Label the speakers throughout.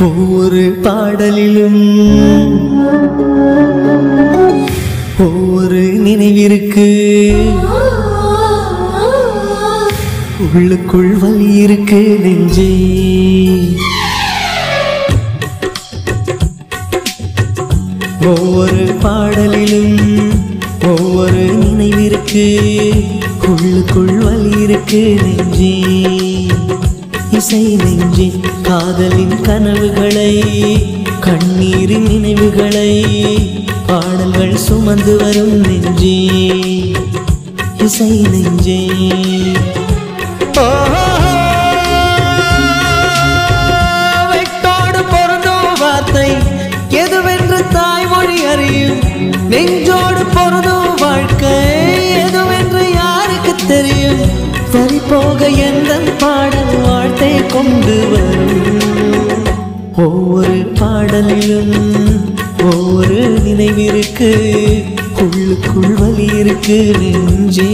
Speaker 1: ஒவ்வொரு பாடலிலும் ஒவ்வொரு நினைவிற்கு உள்ளுக்குள் வலி இருக்கு நெஞ்சே. ஒவ்வொரு பாடலிலும் ஒவ்வொரு நினைவிற்கு உள்ளுக்குள் வலி இருக்கு நெஞ்சே. இசை நெஞ்சே காதலின் கனவுகளை கண்ணீரின் நினைவுகளை பாடல்கள் சுமந்து வரும் நெஞ்சே இசை நெஞ்சே. கொண்டு வரும். ஒவ்வொரு பாடலிலும் ஒவ்வொரு நினைவிற்கு உள்ளுக்குள் வலி இருக்கு நெஞ்சே.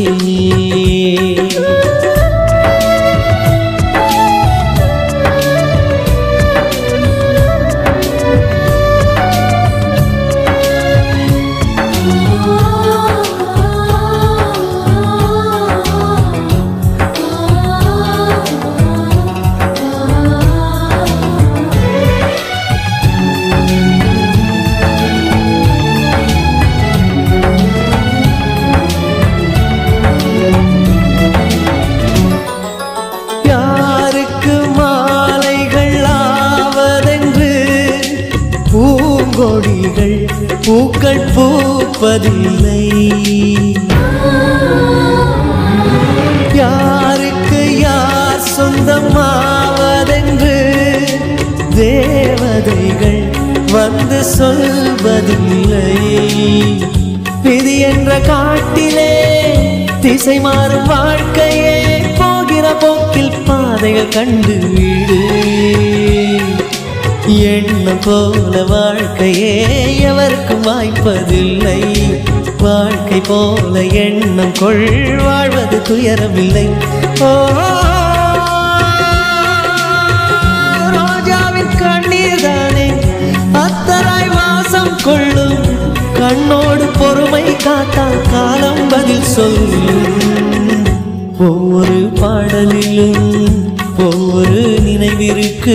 Speaker 1: திசை மாறும் வாழ்க்கையே போகிற போக்கில் பாதைகள் கண்டு வீடு. எண்ணம் போல வாழ்க்கையே எவருக்கும் வாய்ப்பதில்லை. வாழ்க்கை போல எண்ணம் கொள் வாழ்வது துயரமில்லை. ஓ ராஜாவின் கண்ணீர் தானே அத்தராய் வாசம் கொள்ளும். கண்ணோடு பொறுமை காத்தால் காலம் பதில் சொல்லும். பாடலிலும் ஒவ்வொரு நினைவிருக்கு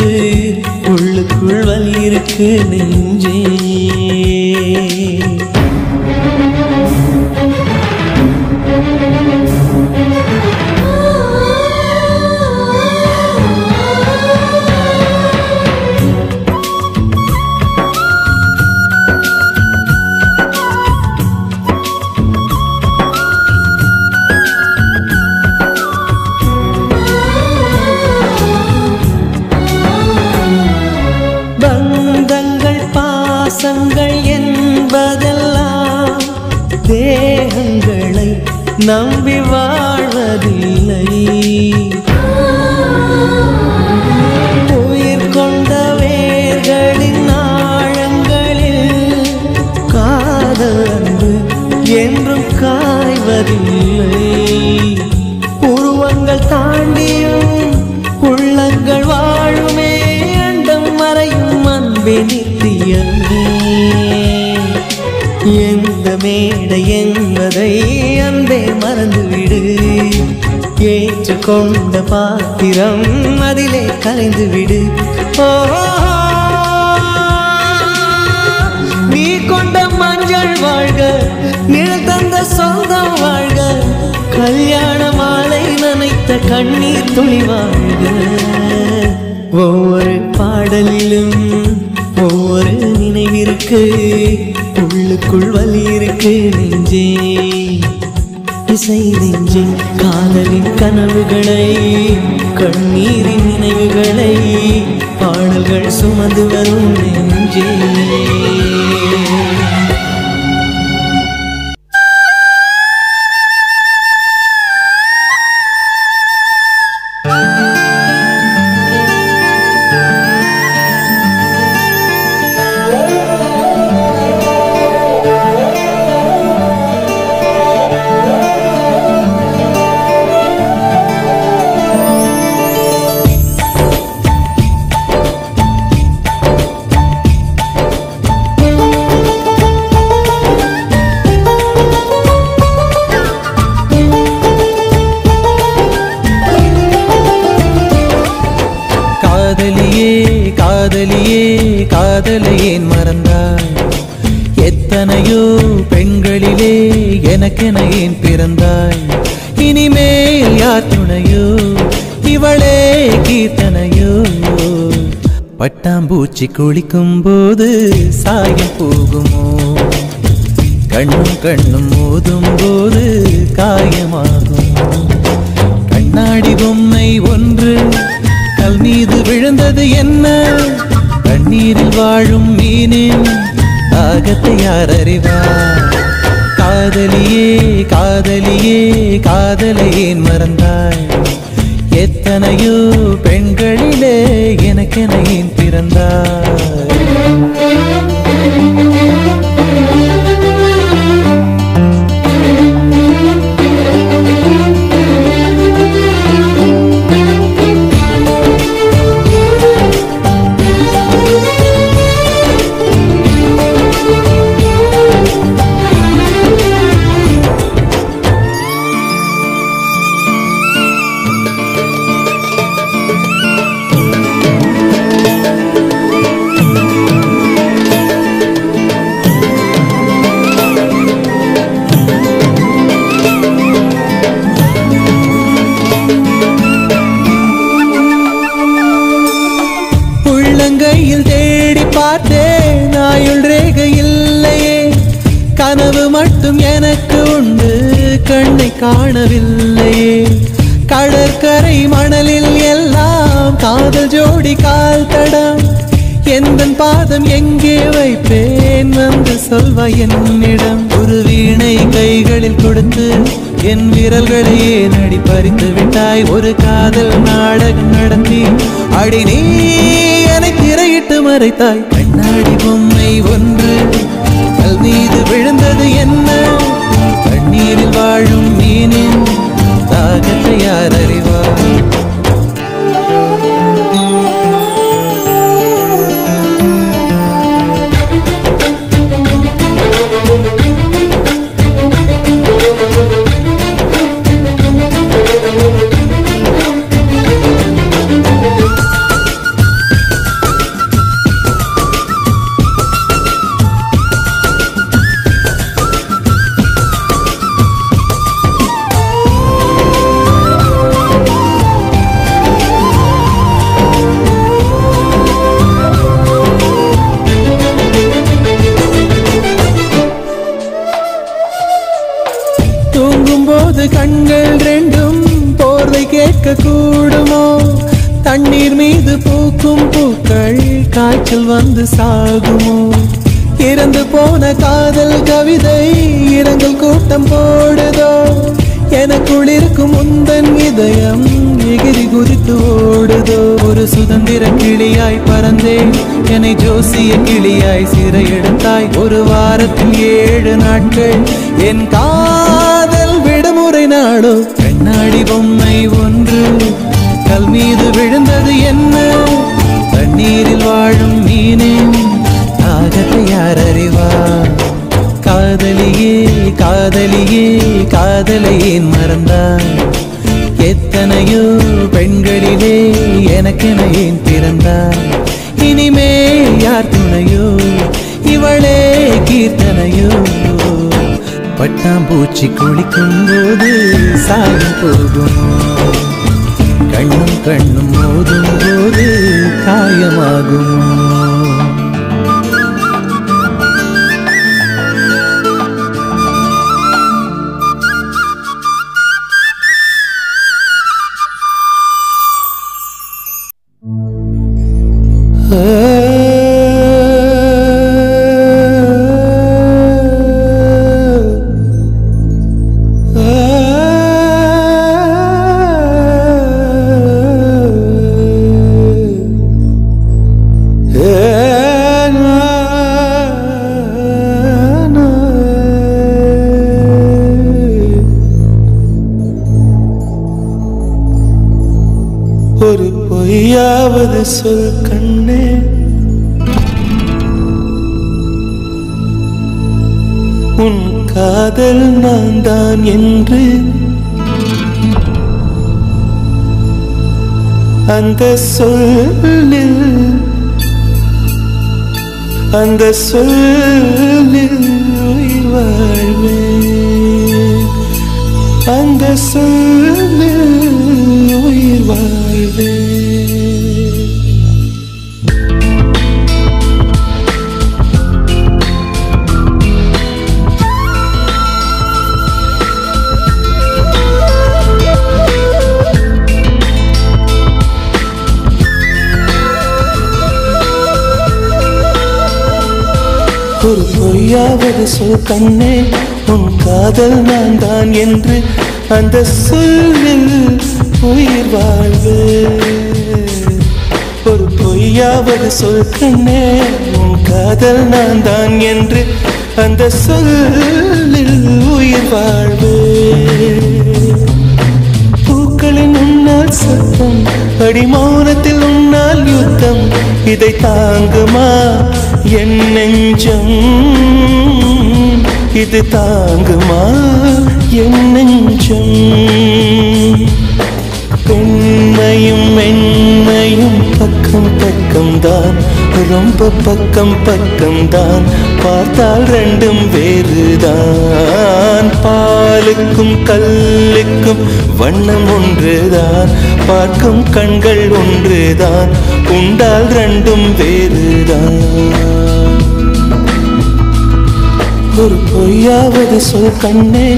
Speaker 1: உள்ளுக்குள் வலி இருக்கு நெஞ்சே. சுமந்து
Speaker 2: பட்டாம்பூச்சி குளிக்கும் போது சாயம் போகுமோ? கண்ணும் கண்ணும் மோதும் போது காயமாகும்? கண்ணாடி பொம்மை ஒன்று கல் மீது விழுந்தது என்ன? கண்ணீரில் வாழும் மீனின் தாகத்தை யார் அறிவார்? காதலியே காதலியே காதலை மறந்தாய்? எத்தனையோ பெண்களிலே எனக்கென பிறந்தார் கண்ணை காணவில்லையே. கடற்கரை மணலில் எல்லாம் காதல் ஜோடி கால் தடம் எந்த பாதம் எங்கே வைப்பேன் வந்து சொல்வாய் என்னிடம். ஒரு வீணை கைகளில் கொடுத்து என் விரல்களையே நடி பறித்து விட்டாய்? ஒரு காதல் நாடகம் நடத்தி அடி நீ என்னை திரையிட்டு மறைத்தாய். கண்ணாடி பொம்மை ஒன்று கல் மீது விழுந்தது என்ன? நீரில் வாழும் மீனின் தாகத்தை யார் அறிவார்? இருக்கும் முந்தன் இதயம். எகிரி குதித்து ஓடுதோ. ஒரு சுதந்திர கிளியாய் பறந்தேன். என்னை ஜோசிய கிளியாய் சிறையெடுத்தாய். ஒரு வாரத்தில் ஏழு நாட்கள். என் காதல் விடுமுறை நாடோ கண்ணாடி பொம்மை ஒன்று. கல் மீது விழுந்தது என்ன? தண்ணீரில் வாழும் மீனே. தாகத்தை யார் அறிவார்? காதலியே காதலியே காதலை மறந்தாய்? எத்தனையோ பெண்களிலே எனக்கென ஏன் பிறந்தாய்? இனிமே யார் துணையோ? இவளே கீர்த்தனையோ? பட்டாம்பூச்சி குளிக்கும் போது சாயம் போகுமோ கண்ணும் கண்ணும் மோதும் போது காயமாகுமோ?
Speaker 3: her காதல் நான் தான் என்று அந்த சொல்லில் அந்த சொல்லில் உயிர் வாழ்வே அந்த சொல் ஒரு பொய்யாவது சொல் கண்ணே உன் காதல் நான் தான் என்று அந்த சொல்லில் உயிர் வாழ்வு. ஒரு பொய்யாவது சொல் கண்ணே உன் காதல் நான் தான் என்று அந்த சொல்லில் உயிர் வாழ்வு. பூக்களின் உன்னால் சத்தம் அடிமௌனத்தில் உன்னால் யுத்தம் இதை தாங்குமா என் நெஞ்சம்? இது தாங்குமா? என் நெஞ்சம். பெண்மையும் மென்மையும் பக்கம் பக்கம் தான் ரொம்ப பக்கம் பக்கம் தான் பார்த்தால் ரெண்டும் வேறுதான். பாலுக்கும் கல்லுக்கும் வண்ணம் ஒன்றுதான். பார்க்கும் கண்கள் ஒன்றுதான். உண்டால் ரெண்டும் வேறுதான். ஒரு பொய்யாவது சொல் கண்ணே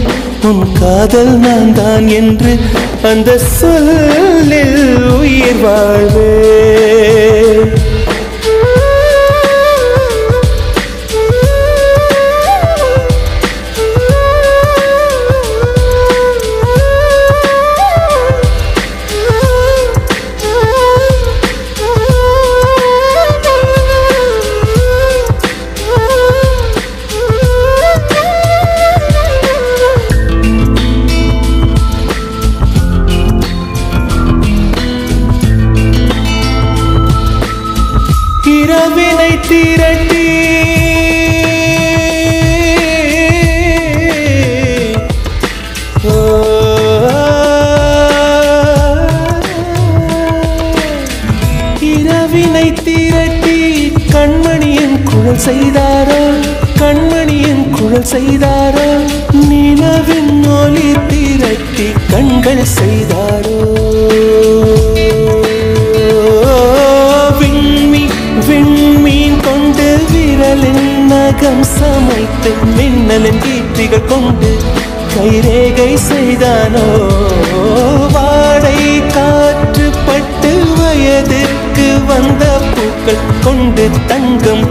Speaker 3: உன் காதல் நான் தான் என்று அந்த சொல்லில் உயிர் வாழ்வே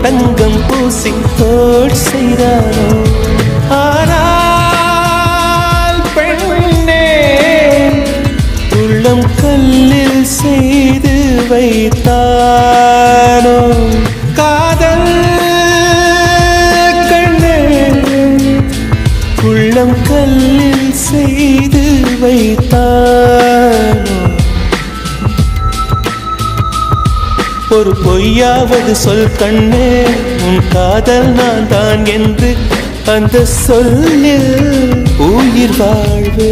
Speaker 3: தங்கம் பூசி தோட் செய்தாரோ ஒரு பொய்யாவது சொல் கண்ணே உன் காதல் நான் தான் என்று அந்த சொல்லில் உயிர் வாழ்வே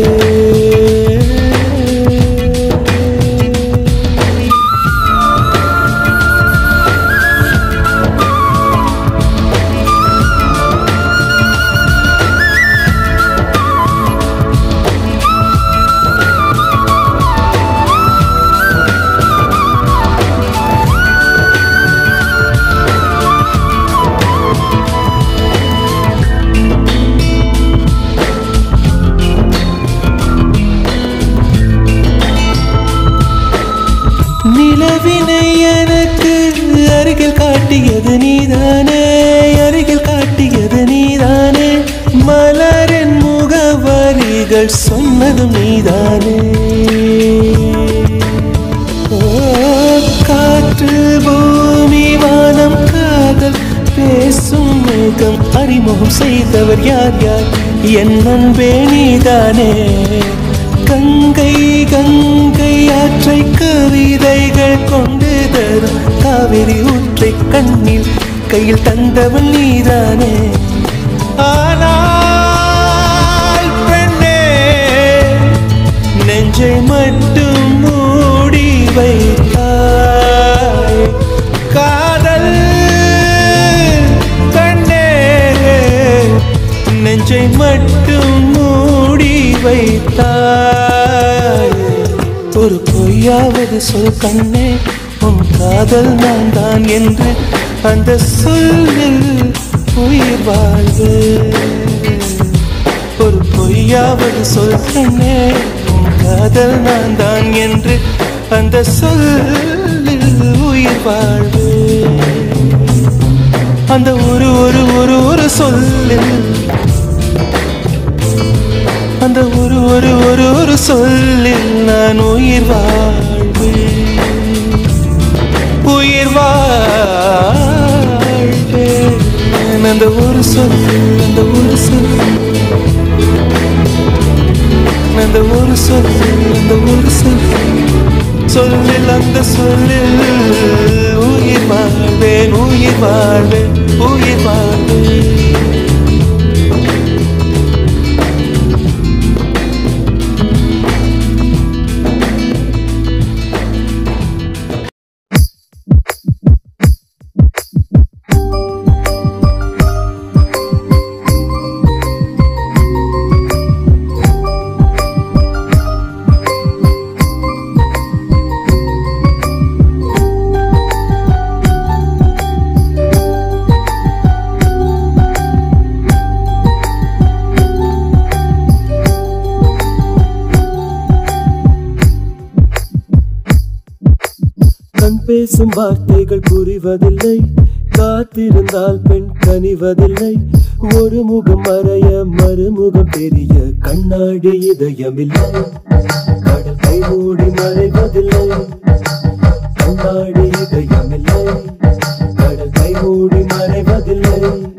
Speaker 3: செய்தவர் யார் யார்? என் அன்பே நீதானே. கங்கை கங்கை ஆற்றை கவிதைகள் கொண்டு தரும். காவிரி ஊற்றை கண்ணில் கையில் தந்தவன் நீதானே. ஆனால் பெண்ணே நெஞ்சை மட்டும் மூடி வைத்தாய். கா நெஞ்சை மட்டும் மூடி
Speaker 4: வைத்தாய். ஒரு பொய்யாவது சொல் கண்ணே உன் காதல் நான் தான் என்று அந்த சொல்லில் உயிர் வாழ்வு. ஒரு பொய்யாவது சொல் கண்ணே உன் காதல் நான் தான் என்று அந்த சொல்லில் உயிர் வாழ்வு. அந்த ஒரு ஒரு ஒரு ஒரு சொல்லில் இந்த ஒரு ஒரு ஒரு ஒரு சொல்லில் நான் உயிர் வாழ்வு. உயிர் வாழ்வேன் அந்த ஒரு சொல் அந்த ஒரு சொல். அந்த ஒரு சொல் அந்த ஒரு சொல். சொல்லில் அந்த சொல்லில் உயிர் வாழ்வேன் உயிர் வாழ்வேன் உயிர் வாழ்வேன்.
Speaker 3: பெரிய கண்ணாடி இதயமில்லை கடல் கை மூடி மறைவதில்லை. கண்ணாடி இதயமில்லை. கடல் கை மூடி மறைவதில்லை.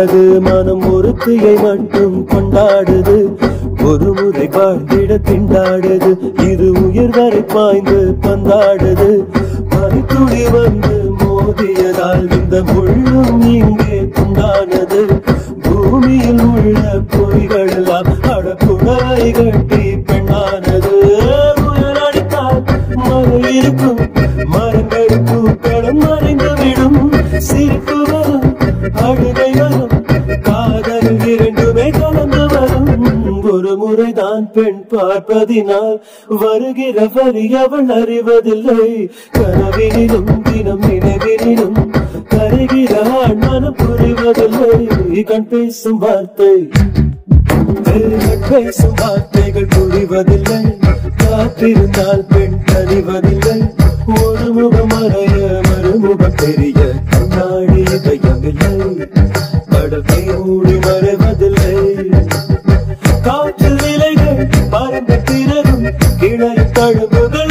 Speaker 3: பெண்ணுள்ளது மனம் ஒருத்தியை மட்டும் கொண்டாடுது. ஒரு முறை வாழ்ந்திட திண்டாடுது. இது உயிர் வரை பாய்ந்து பந்தாடுது. மணித்துளி வந்து மோதியதால் இந்த முள்ளும் நீங்க பார்ப்பதினால் வருகிற வரி அவள் அறிவதில்லை. கனவினிலும் தினம் நினைவினிலும் கருகிற ஆண் மனம் புரிவதில்லை. கண் பேசும் வார்த்தை பேசும் வார்த்தைகள் புரிவதில்லை. காத்திருந்தால் பெண் தறிவதில்லை ஒரு முகம் அறைய மறுமுகம் தெரிய கண்ணாடி இதயமில்லை. கிளை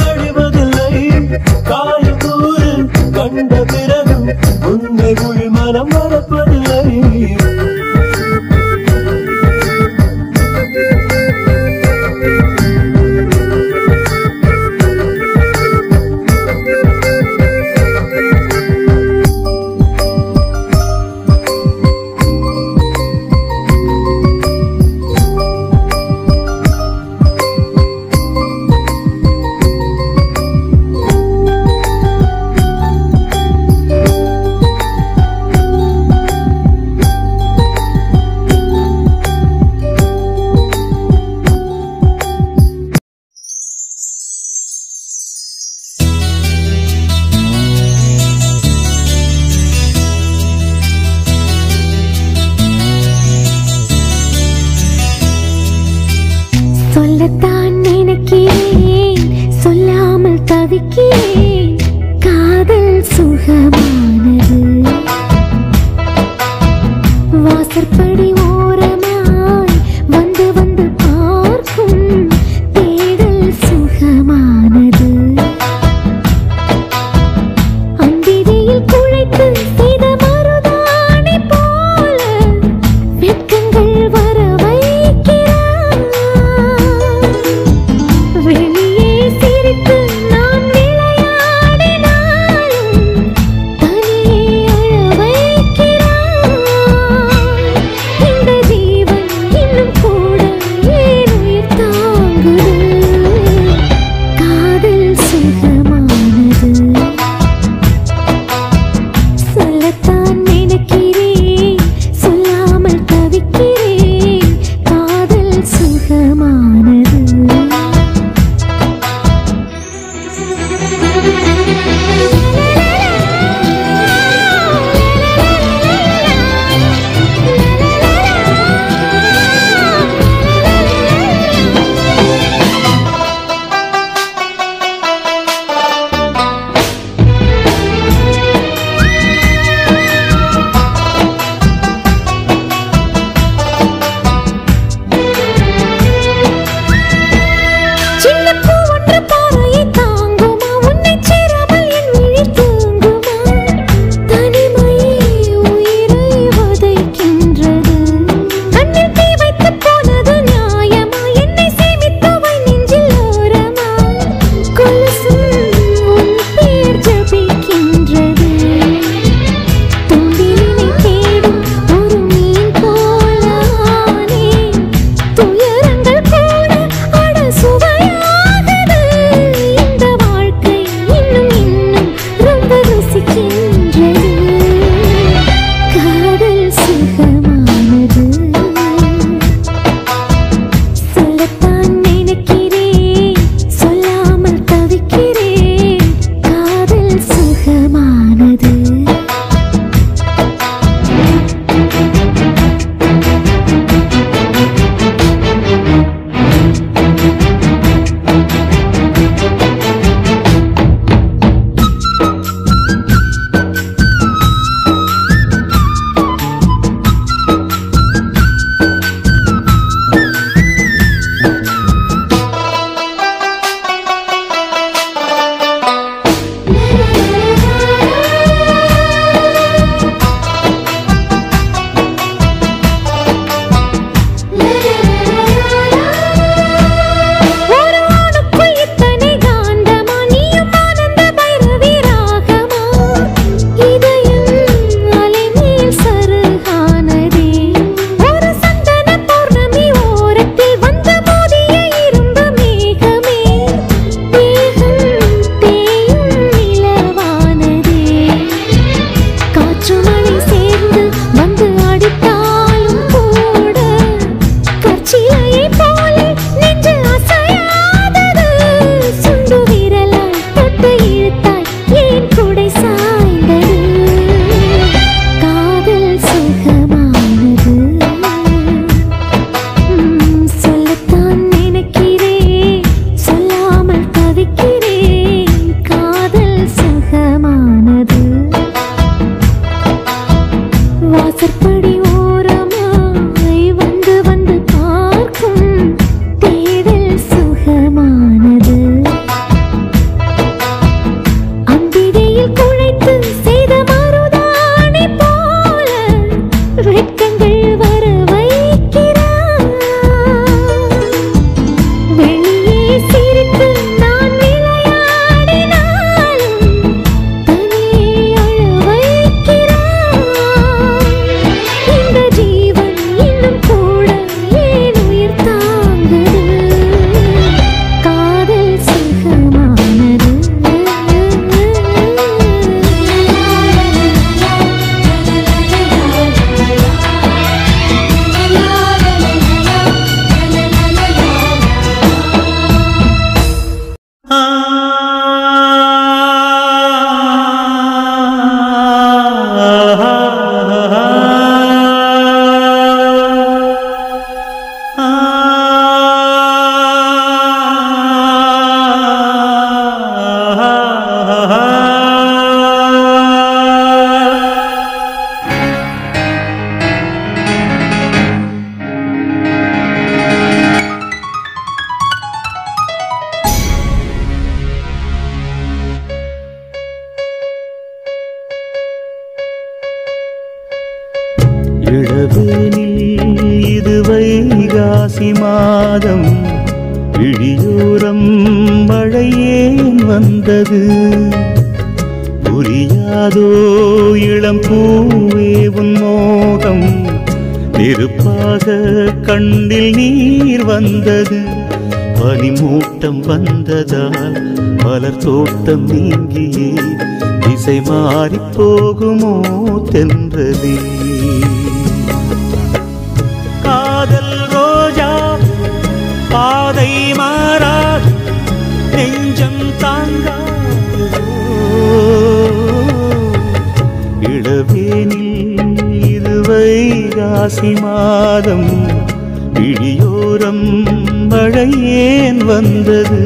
Speaker 5: நாட்டம் நீங்கியே. திசை மாறி போகுமோ தென்றதே காதல் ரோஜா பாதை மாறாது நெஞ்சம் தாங்காது இளவேனில் இருவை ராசி மாதம் விழியோரம் மழை ஏன் வந்தது.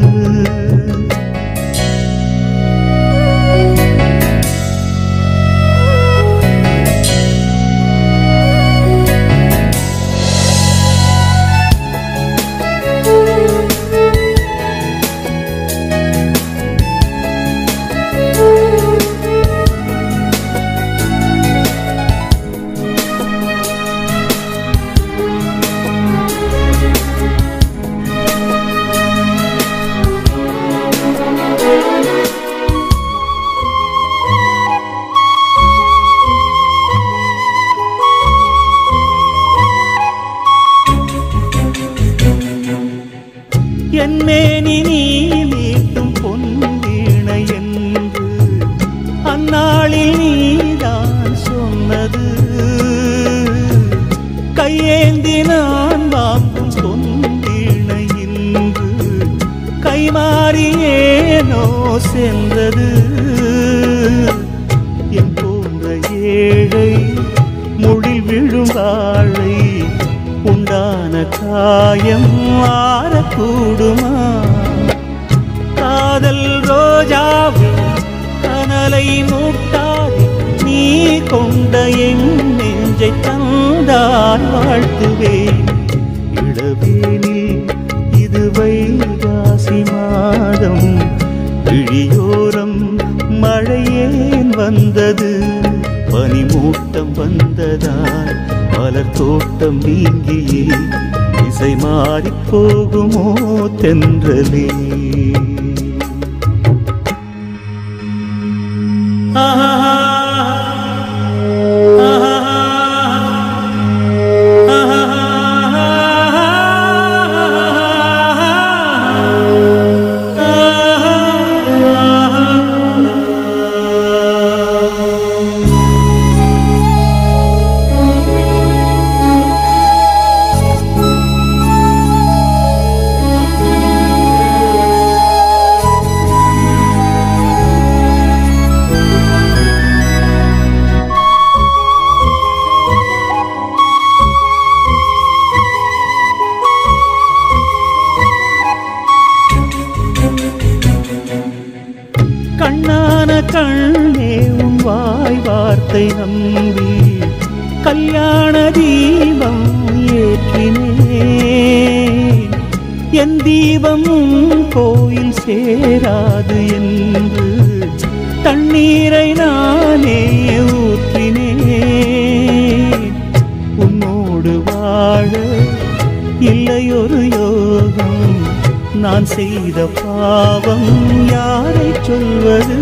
Speaker 5: நான் செய்த பாவம் யாரை சொல்வது?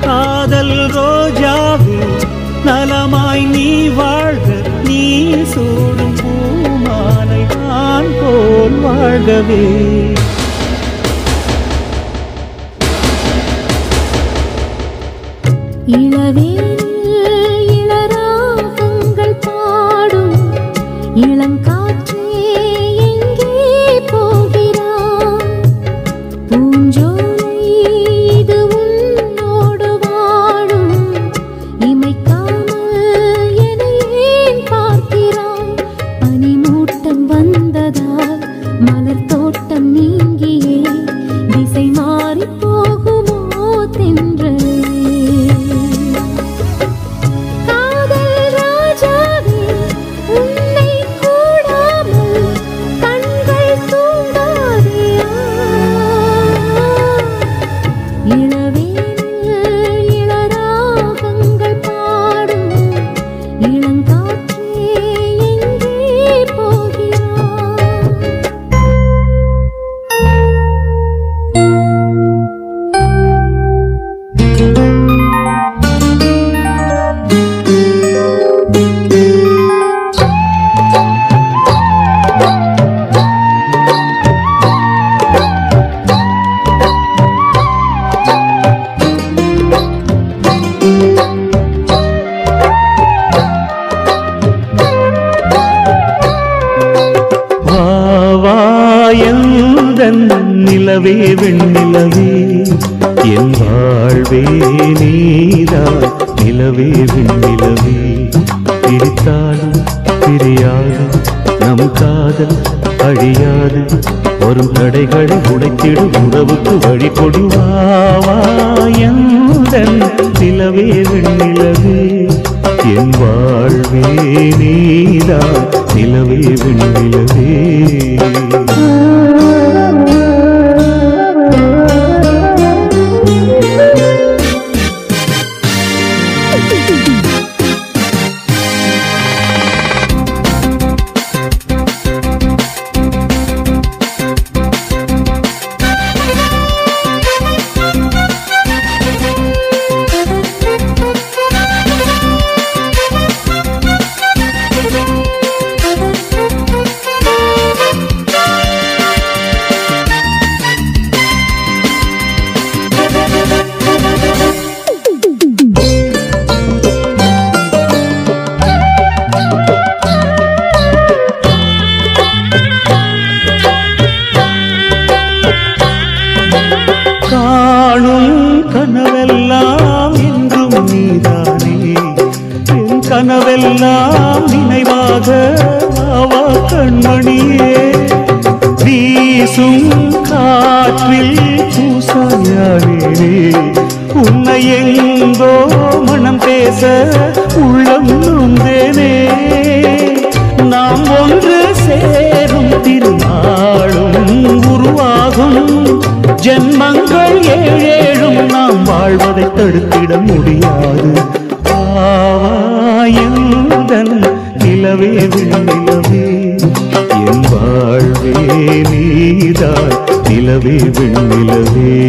Speaker 5: காதல் ரோஜாவே நலமாய் நீ வாழ்க நீ சூடும் பூமாலை நான் போல் வாழ்கவே.
Speaker 6: இளவே எங்கோ
Speaker 5: மனம் பேச உள்ளம் நுந்தேனே. நாம் ஒன்று சேரும் திருநாளும் உருவாகும். ஜென்மங்கள் ஏழேழும் நாம் வாழ்வதை தடுத்திட முடியாது. ஆவாயந்தன் நிலவே விண்ணிலவே என் வாழ்வே நீதான் நிலவே விண்ணிலவே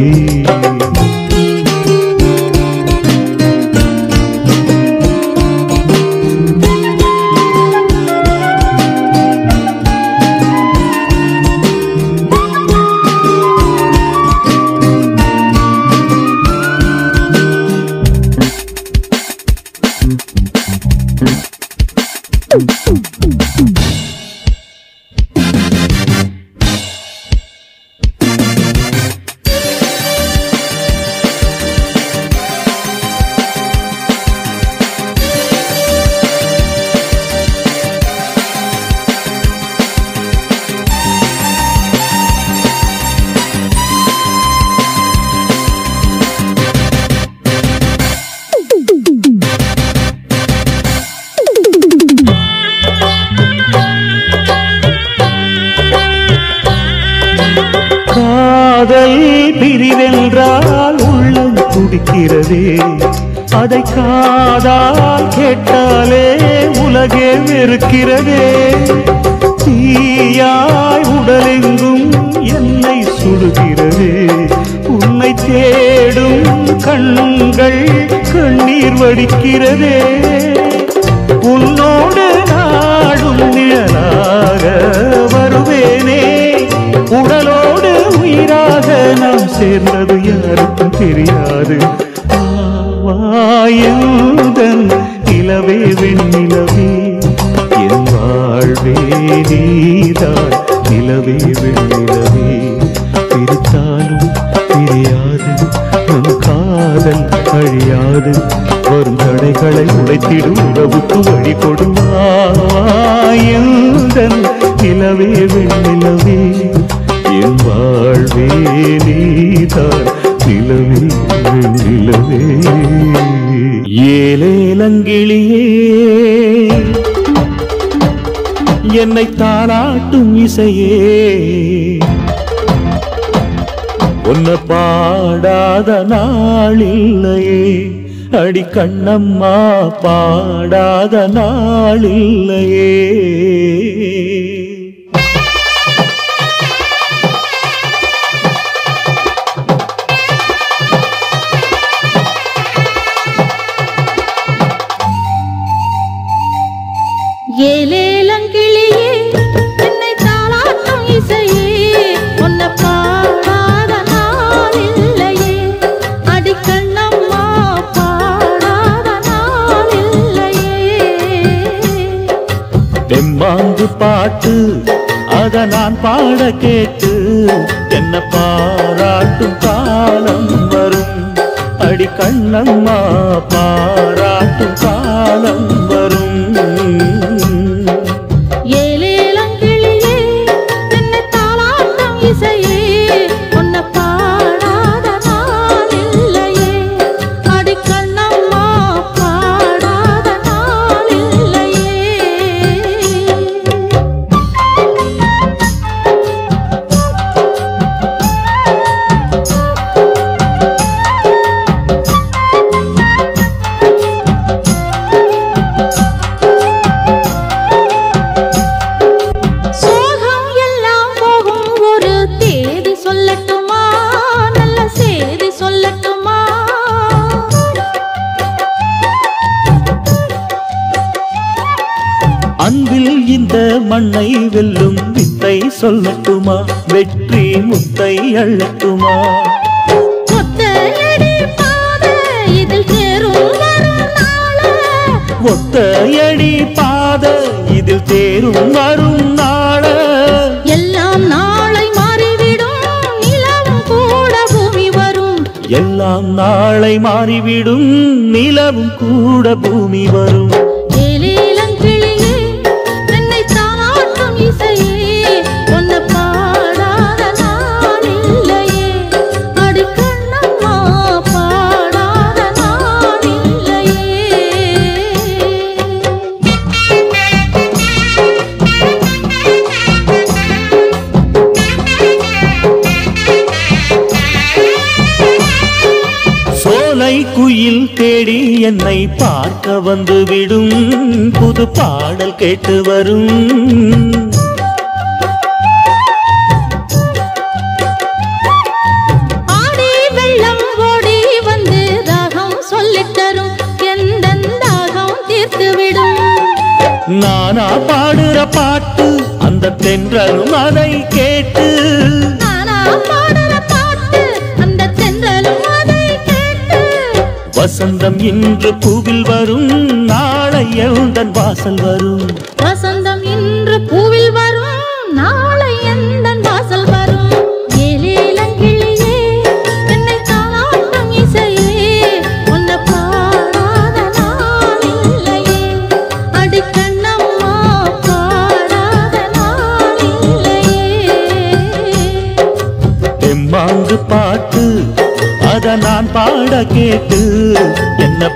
Speaker 5: का நிலவே வெண்ணிலவே என் வாழ்வே நீதான். நிலவே வெண்ணிலவே. ஏலேலங்கிளியே என்னை தாளாட்டும் இசையே. உன்னை பாடாத நாளில்லையே அடி கண்ணம்மா பாடாத நாளில்லையே. பாட்டு அத நான் பாட கேட்டு என்ன பாராட்டும் காலம் வரும். அடி கண்ணம்மா பாராட்டும் காலம் வெற்றி முத்தை
Speaker 6: நாளே.
Speaker 5: ஒத்தையடி பாத இதில் தேரும் வரும் நாள.
Speaker 6: எல்லாம் நாளை மாறிவிடும் நிலவும் கூட பூமி வரும்.
Speaker 5: எல்லாம் நாளை மாறிவிடும் நிலவும் கூட பூமி வரும். சோலை குயில் தேடி என்னை பார்க்க வந்து விடும் புது பாடல் கேட்டு வரும். நானா பாடுற பாட்டு அந்த தென்றலும் அதை கேட்டு வசந்தம் இன்று பூவில் வரும். நாளை எழுந்தன் வாசல் வரும். நான் பாட கேட்டு என்ன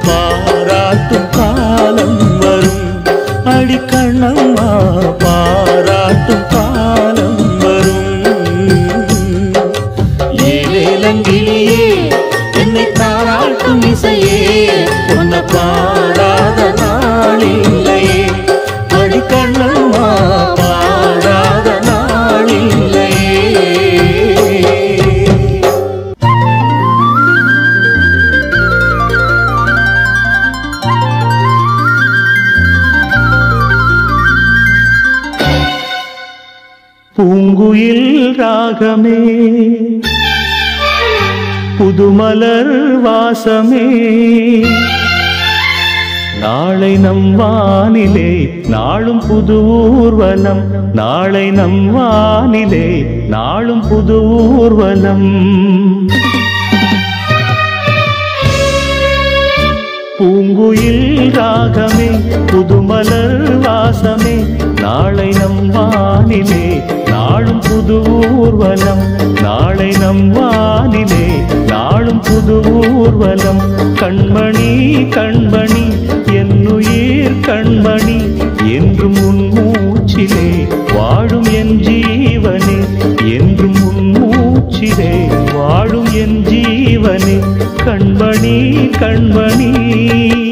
Speaker 5: நாளை நம் வானிலே நாளும் புது ஊர்வலம். நாளை நம் வானிலே நாளும் புது ஊர்வலம். பூங்குயில் ராகமே புதுமலர் வாசமே நாளை நம் வானிலே நாளும் புது ஊர்வலம். நாளை நம் வானிலே நாளும் புது ஊர்வலம். கண்மணி கண்மணி கண்மணி என்றும் உன் மூச்சிலே வாழும் என் ஜீவனே. என்றும் உன் மூச்சிலே வாழும் என் ஜீவனே. கண்மணி கண்மணி.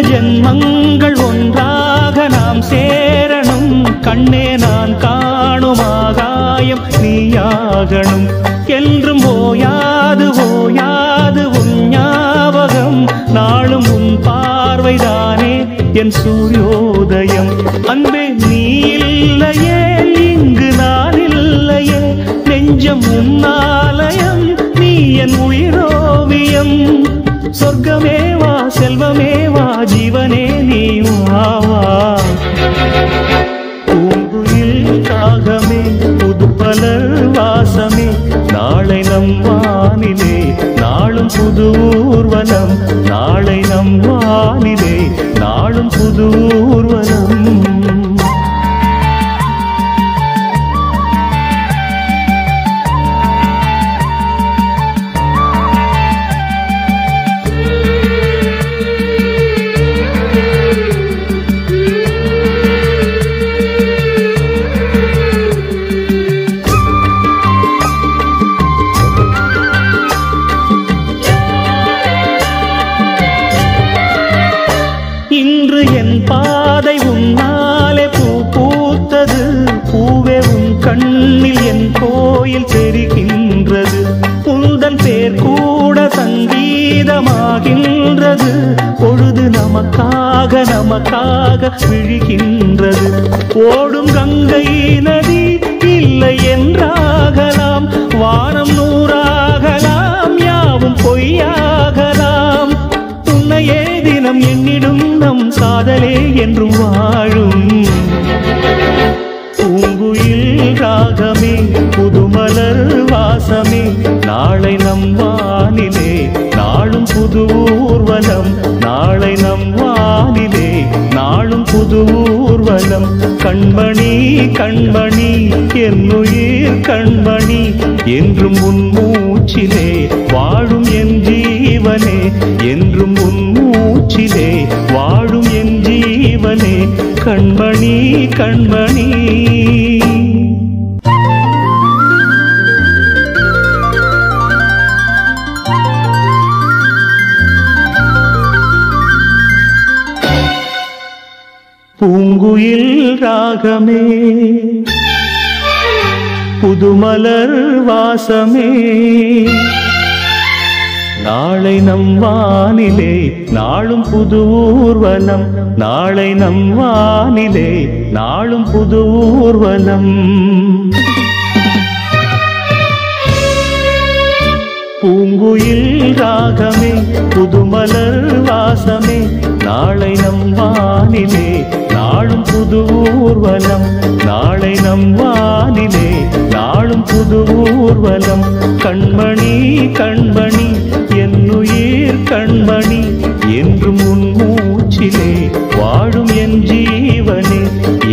Speaker 5: ஜென்மங்கள் ஒன்றாக நாம் சேரணும். கண்ணே நான் காணும் ஆகாயம் நீயாகணும். என்றும் ஓயாது ஓயாது உன் ஞாபகம். நாளும் உன் பார்வைதானே என் சூரியோதயம். அன்பே நீ இல்லையே இங்கு நான் இல்லையே. நெஞ்சம் உன்னாலயம் நீ என் உயிரோவியம். சொர்க்கமே நம் வானிலே நாளும் புது ஊர்வலம். நாளை நம் வானிலே நாளும் புது ஊர்வலம். கோயில் தெரிகின்றது உந்தன் பேர் கூட சங்கீதமாகின்றது. பொழுது நமக்காக நமக்காக விழுகின்றது ஓடும் கங்கை நதி இல்லை என்றாகலாம். வானம் நூறாகலாம் யாவும் பொய்யாகலாம். உன்னையே தினம் எண்ணிடும் நம் காதலே என்றும் வாழும். பூங்குயில் ராகமே பாசமே நாளை நம் வானிலே. நாளும் புது ஊர்வலம் நாளை நம் வானிலே. நாளும் புது ஊர்வலம் கண்மணி கண்மணி என்னுயிர் கண்மணி. என்றும் உன் மூச்சிலே வாழும் என் ஜீவனே. என்றும் உன் மூச்சிலே வாழும் என் ஜீவனே. கண்மணி கண்மணி. ராகமே புதுமலர் வாசமே. நாளை நம் வானிலே நாளும் புது ஊர்வலம். நாளை நம் வானிலே நாளும் புது ஊர்வலம். பூங்குயில் ராகமே புதுமலர் வாசமே. நாளை நம் வானிலே புது ஊர்வலம். நாளை நம் வானிலே நாளும் புது ஊர்வலம். கண்மணி கண்மணி என்னுயிர் கண்மணி என்றும் உன் மூச்சிலே வாழும் என் ஜீவனே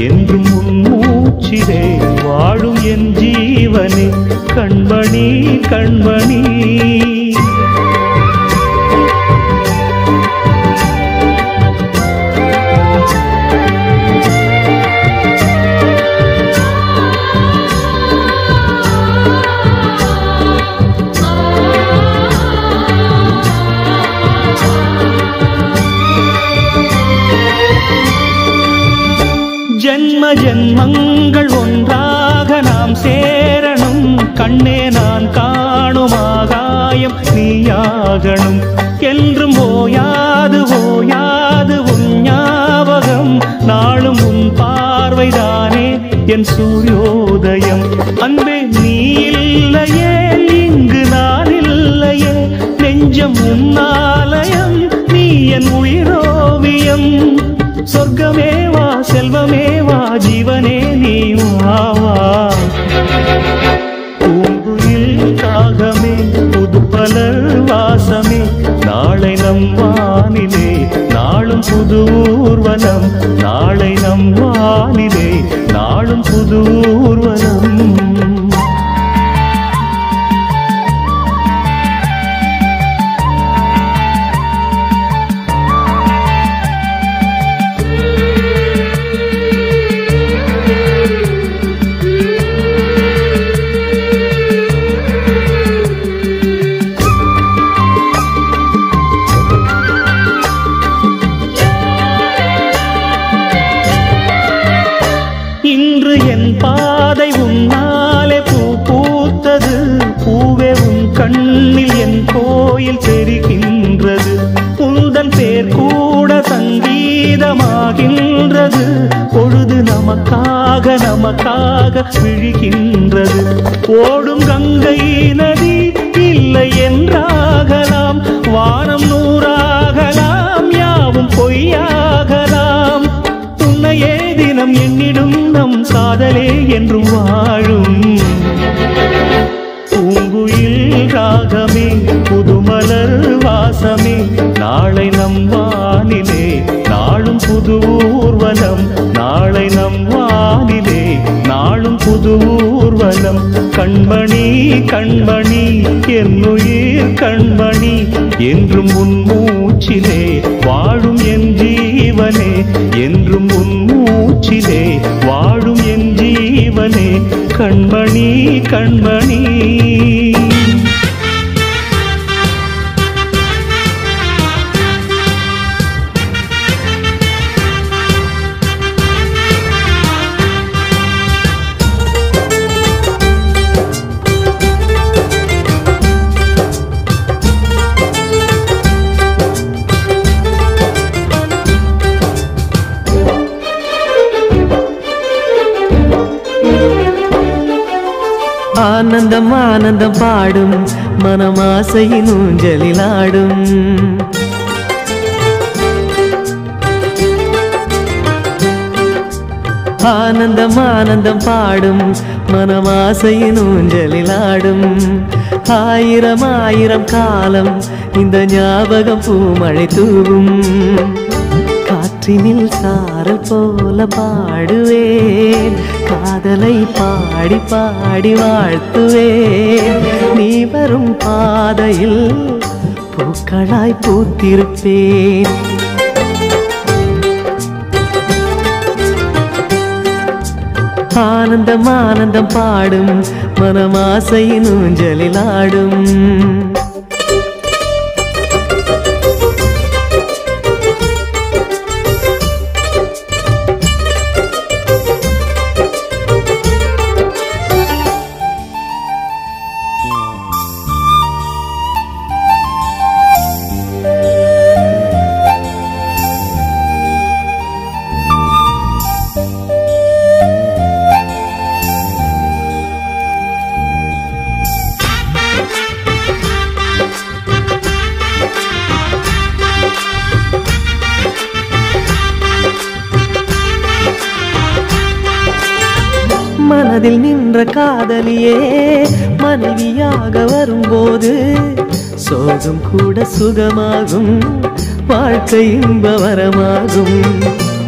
Speaker 5: என்றும் உன் மூச்சிலே வாழும் என் ஜீவனே. கண்மணி கண்மணி. ஜென்மங்கள் ஒன்றாக நாம் சேரணும். கண்ணே நான் காணும் ஆகாயம் நீயாகணும். என்றும் ஓயாது ஓயாது உன் ஞாபகம். நாளும் உன் பார்வைதானே. என் சூரியோதயம் புது ஊர்வலம். நாளை நம் வானிலே நாளும் புது ஊர்வலம். விழிகின்றது ஓடும் கங்கை நதி இல்லை என்றாகலாம் வானம் நூறாகலாம் யாவும் பொய்யாகலாம். உன்னையே தினம் என்னிடும் நம் சாதலே என்றும் வாழும். பூங்குயில் ராகமே புதுமலர் வாசமே நாளை நம் புது ஊர்வலம். கண்மணி கண்மணி என்னுயிர் கண்மணி. என்றும் உன் மூச்சிலே வாழும் என் ஜீவனே. என்றும் உன் மூச்சிலே வாழும் என் ஜீவனே. கண்மணி கண்மணி.
Speaker 1: பாடும் மனமாசையின் ஊஞ்சலிலாடும் ஆனந்தம் ஆனந்தம் பாடும் மனமாசையின் ஊஞ்சலிலாடும் ஆயிரம் ஆயிரம் காலம் இந்த ஞாபகம் பூமழை தூவும். காற்றினில் சாரல் போல பாடுவேன் காதலை பாடி பாடி வாழ்த்துவே. நீ வரும் பாதையில் பூக்களாய் பூத்திருப்பேன். ஆனந்தம் ஆனந்தம் பாடும் மனமாசையின் ஊஞ்சலில் ஆடும். காதலியே மனைவியாக வரும்போது சோகம் கூட சுகமாகும் வாழ்க்கை இன்ப வரமாகும்.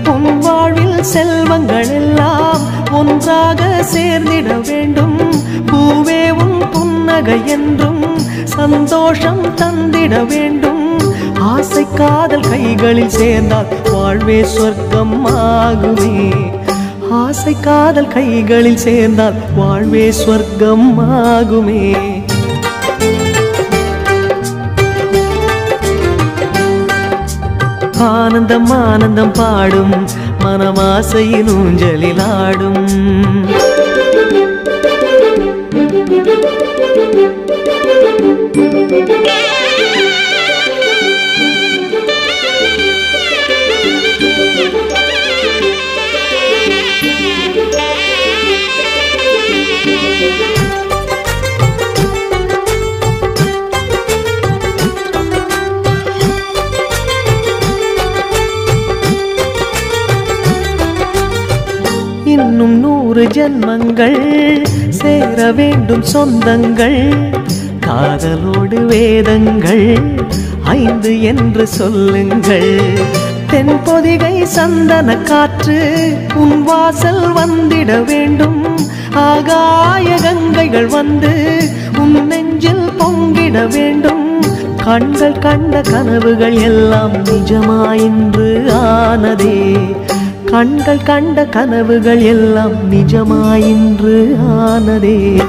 Speaker 1: உன் வாழ்வில் செல்வங்கள் எல்லாம் ஒன்றாக சேர்ந்திட வேண்டும். பூவே உன் புன்னகை என்றும் சந்தோஷம் தந்திட வேண்டும். ஆசை காதல் கைகளில் சேர்ந்தால் வாழ்வே சொர்க்கம் ஆகுமே ஆசை காதல் கைகளில் சேர்ந்தால் வாழ்வே ஸ்வர்க்கம் ஆகுமே ஆனந்தம் ஆனந்தம் பாடும் மனமாசையின் ஊஞ்சலில் ஆடும். இன்னும் நூறு ஜென்மங்கள் சேர வேண்டும் சொந்தங்கள் காதலோடு வேதங்கள் ஐந்து என்று சொல்லுங்கள். தென்பொதிகை சந்தன காற்று உன் வாசல் வந்திட வேண்டும். ஆகாய கங்கைகள் வந்து உன் நெஞ்சில் பொங்கிட வேண்டும். கண்கள் கண்ட கனவுகள் எல்லாம் நிஜமாயின்று ஆனதே. கண்கள் கண்ட கனவுகள் எல்லாம் நிஜமாயின்று ஆனதே.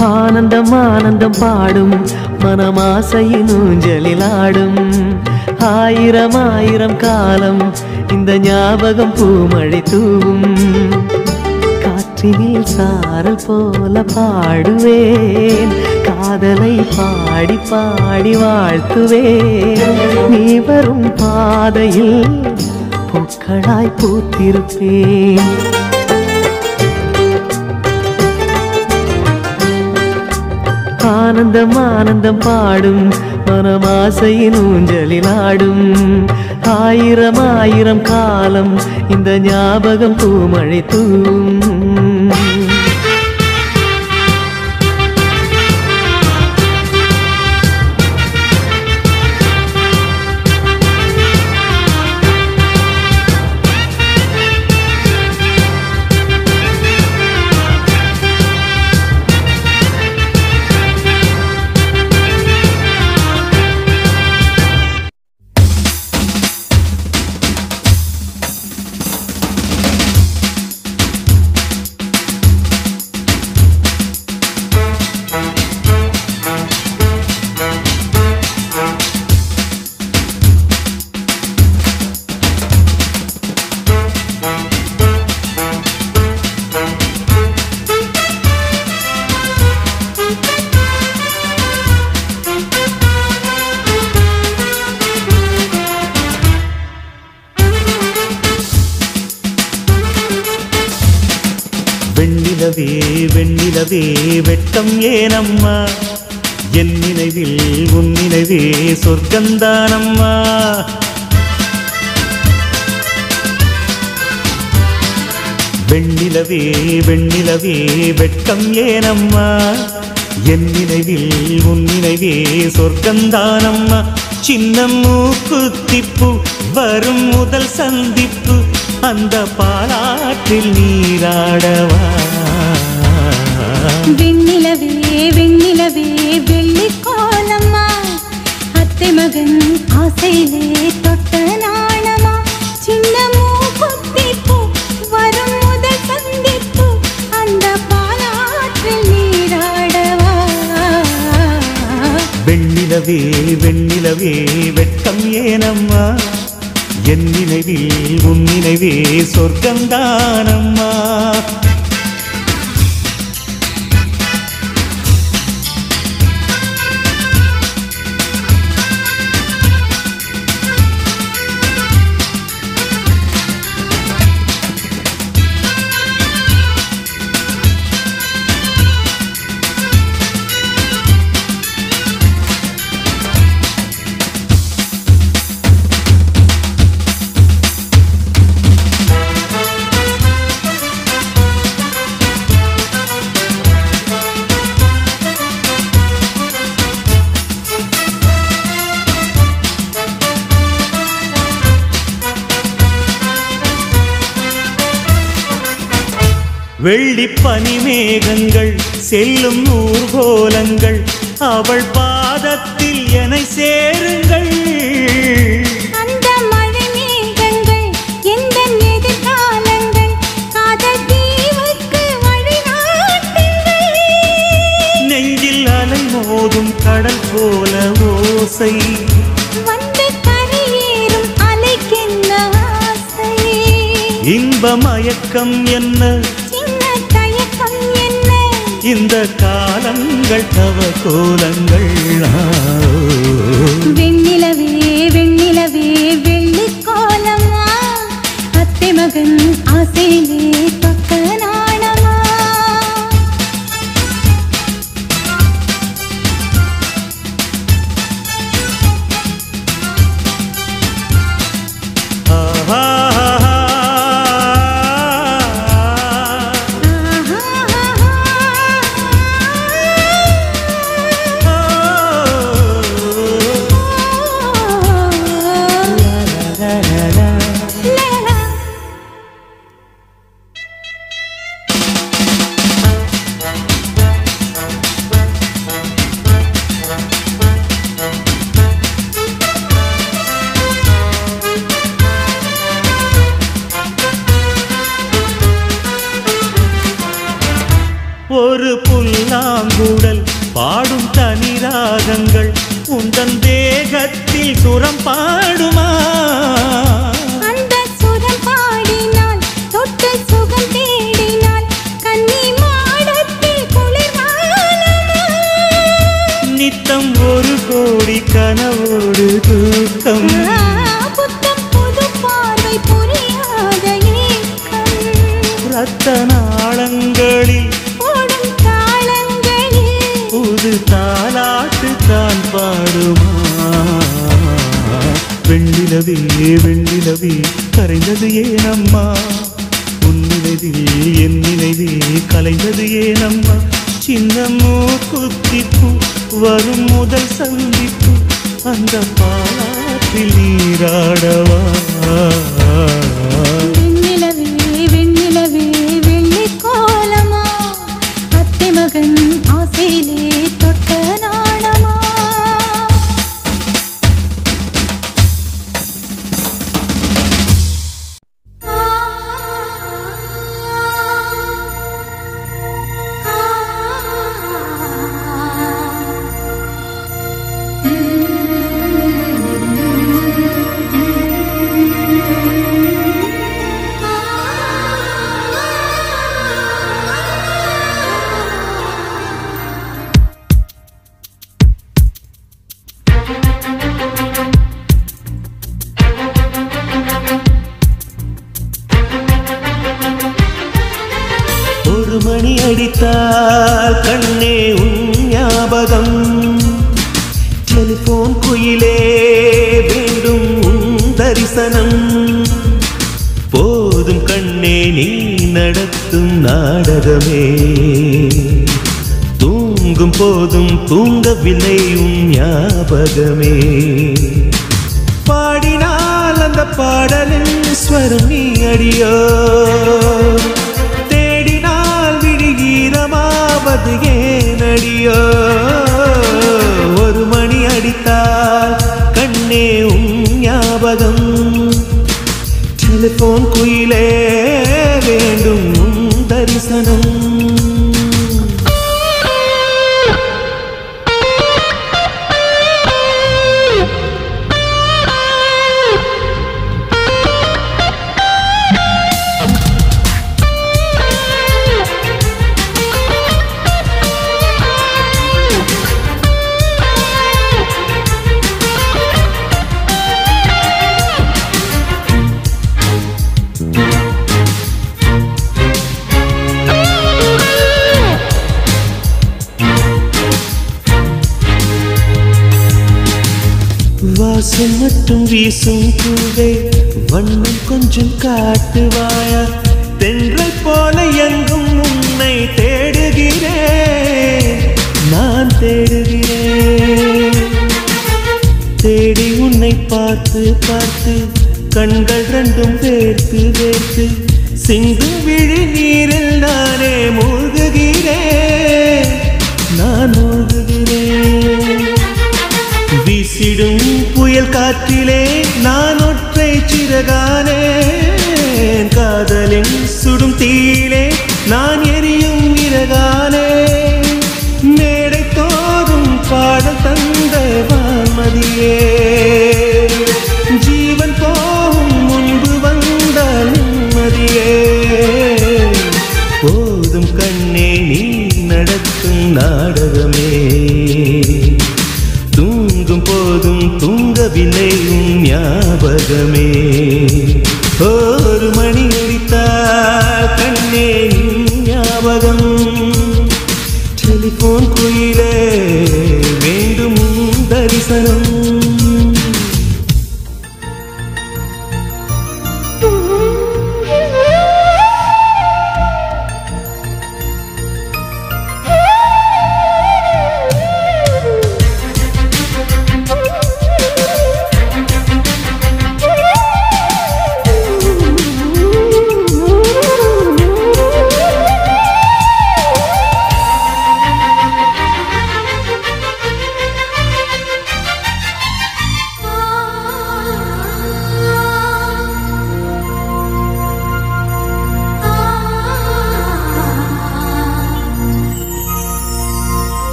Speaker 1: ஆனந்தம் ஆனந்தம் பாடும் மனமாசையின் ஊஞ்சலில் ஆடும். ஆயிரம் ஆயிரம் காலம் இந்த ஞாபகம் பூமழை தூவும். காற்றினில் சாரல் போல பாடுவேன். காதலை பாடி பாடி வாழ்த்துவே நீ வரும் பாதையில் பூக்களாய் பூத்திருப்பேன். ஆனந்தம் ஆனந்தம் பாடும் மனமாசையின் ஊஞ்சலில் ஆடும். ஆயிரம் ஆயிரம் காலம் இந்த ஞாபகம் பூமழை தூம்
Speaker 5: நிலவே வெண்ணிலவே வெட்டம் ஏனம்மா. என் நினைவில் உன் நினைவே சொர்க்கந்தானம்மா. வெண்ணிலவே வெண்ணிலவே வெட்டம் ஏனம்மா. என் நினைவில் உன் நினைவே சொர்க்கந்தானம்மா. சின்ன மூக்குத்திப்பு வரும் முதல் சந்திப்பு. அந்த பாலாற்றில் நீராடவா?
Speaker 6: வெண்ணிலவே வெண்ணிலவே வெள்ளி கோலம்மா அத்தை மகன் ஆசையிலே தொட்ட நாணமா சின்ன மூக்குத்திப்பு வரும் முதல் சந்திப்பு அந்த பாலாற்றில் நீராடவா.
Speaker 5: வெண்ணிலவே வெண்ணிலவே வெட்கம் ஏனம்மா. என் நினைவில் உன் நினைவே சொர்க்கந்தானம்மா வெள்ளிப் பனிமேகங்கள் செல்லும் ஊர்கோலங்கள் அவள் பாதத்தில் என சேருங்கள். மோதும் கடல் போல ஓசை. இன்ப மயக்கம் என்ன? இந்த காலங்கள் தவ கோலங்கள்.
Speaker 6: வெண்ணிலவே வெண்ணிலவே வெள்ளி கோலம்? அத்தை மகன் ஆசையிலே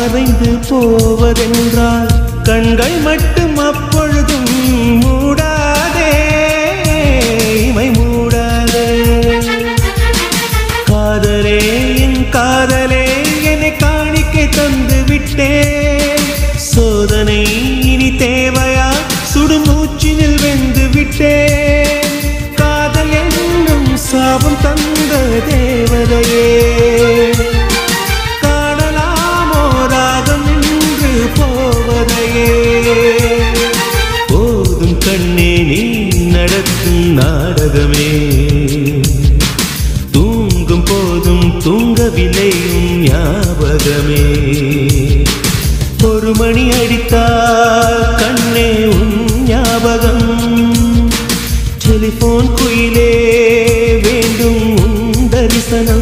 Speaker 6: மறைந்து போவதென்றால் கண்கள் மட்டும் அப்பொழுதும் மூடாதே இமை மூடாதே. காதலே என் காதலே என்னை காணிக்கை தந்து விட்டே சோதனை இனி தேவையா? சுடுமூச்சினில் வெந்து விட்டே காதல் என்னும் சாபம் தந்த தேவதையே. நாடகமே. தூங்கும் போதும் தூங்கவில்லையும் ஞாபகமே. ஒரு மணி அடித்தால் கண்ணே உன் ஞாபகம். டெலிபோன் குயிலே வேண்டும் உன் தரிசனம்.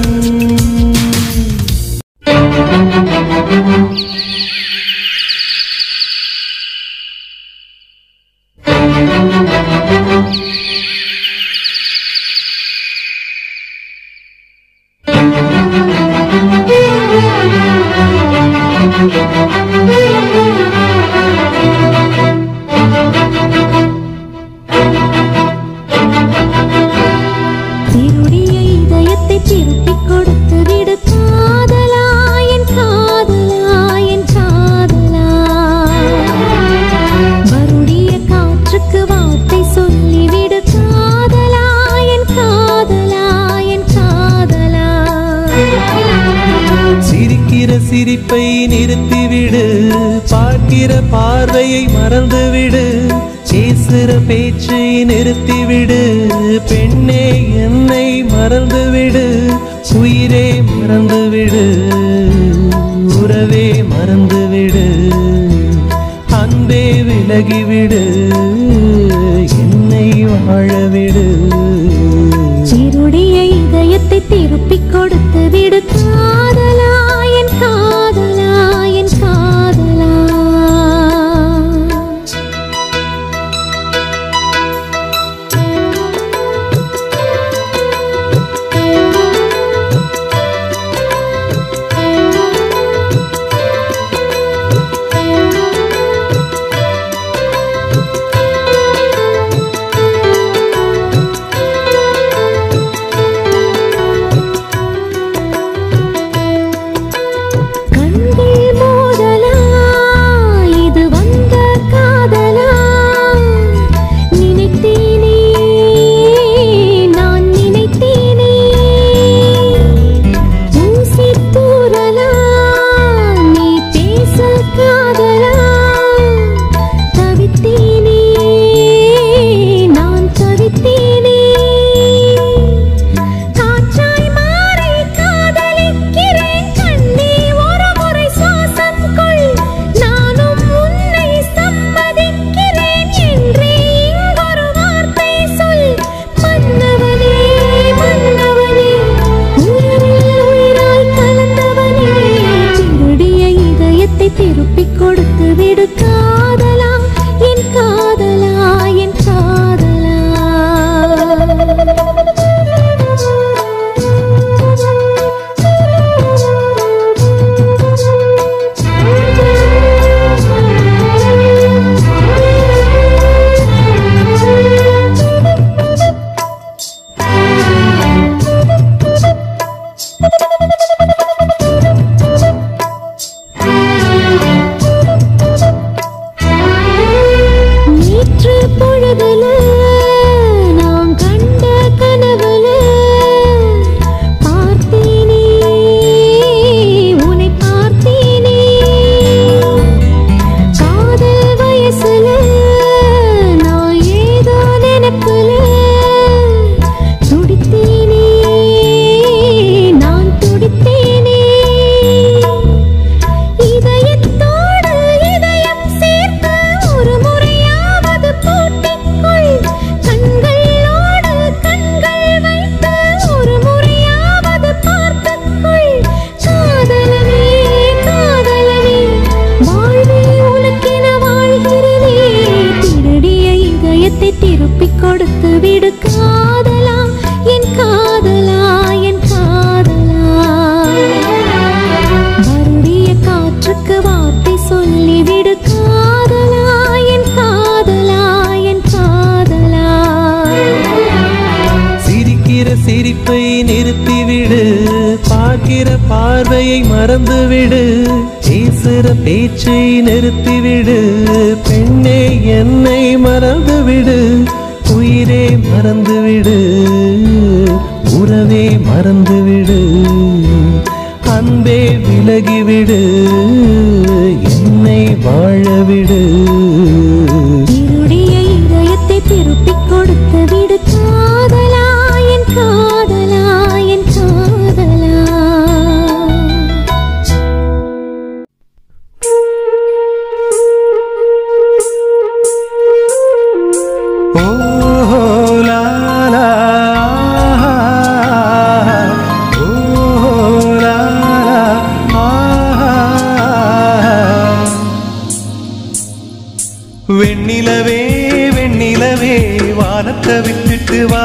Speaker 3: வானத்தை விட்டுட்டு வா.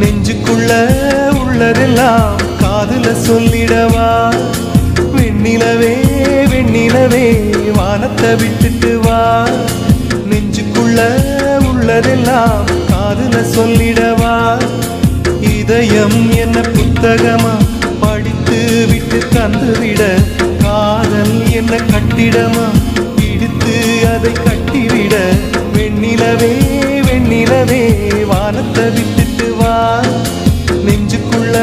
Speaker 3: நெஞ்சுக்குள்ள உள்ளதெல்லாம் காதுல சொல்லிடவா வெண்ணிலவே வெண்ணிலவே வானத்தை விட்டுட்டு வா. நெஞ்சுக்குள்ள உள்ளதெல்லாம் காதுல சொல்லிடவா இதயம் என்ன புத்தகமா படித்து விட்டு தந்துவிட. காதல் என்ன கட்டிடமா தெய்வமே வானத்தை விட்டுட்டு வா. நெஞ்சுக்குள்ள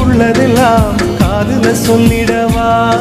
Speaker 3: உள்ளதெல்லாம் காதுல சொல்லிடவா.